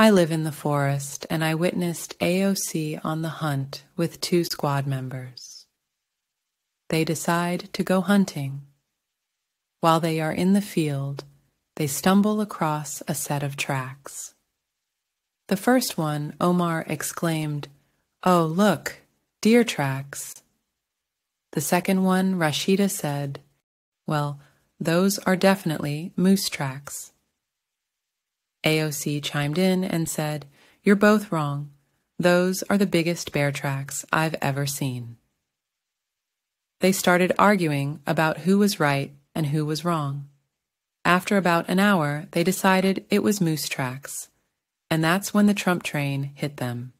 I live in the forest and I witnessed AOC on the hunt with two squad members. They decide to go hunting. While they are in the field, they stumble across a set of tracks. The first one, Omar exclaimed, Oh, look, deer tracks. The second one, Rashida said, Well, those are definitely moose tracks. AOC chimed in and said, You're both wrong. Those are the biggest bear tracks I've ever seen. They started arguing about who was right and who was wrong. After about an hour, they decided it was moose tracks, and that's when the Trump train hit them.